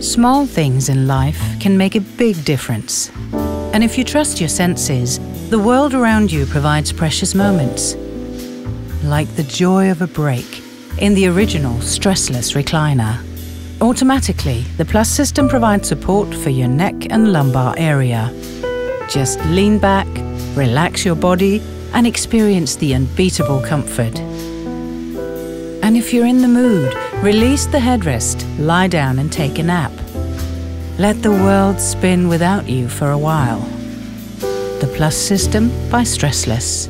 Small things in life can make a big difference. And if you trust your senses, the world around you provides precious moments. Like the joy of a break in the original stressless recliner. Automatically, the Plus system provides support for your neck and lumbar area. Just lean back, relax your body, and experience the unbeatable comfort. And if you're in the mood, release the headrest, lie down and take a nap. Let the world spin without you for a while. The Plus system by Stressless.